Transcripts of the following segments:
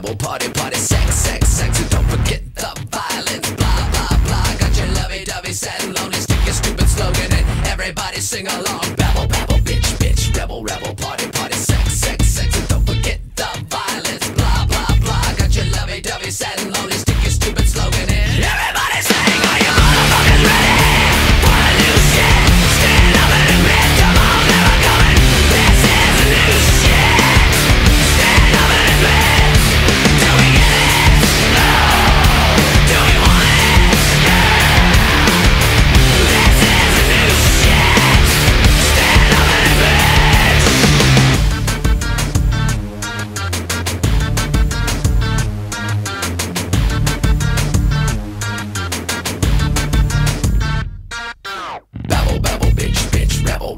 double party party.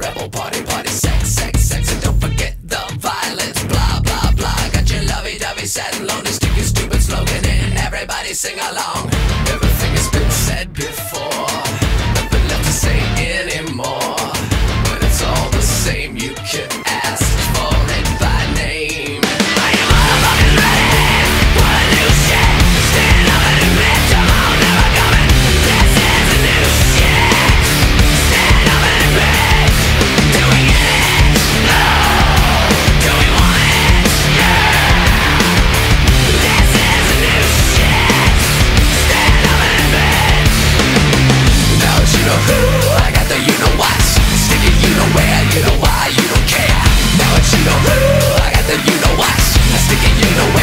rebel party, party, sex, sex, sex, and don't forget the violence. Blah, blah, blah. Got your lovey dovey sad and lonely, sticky, stupid slogan in. Everybody sing along. Everything has been said before. you know why you don't care. Now that you know who I got the you know what I'm sticking you know why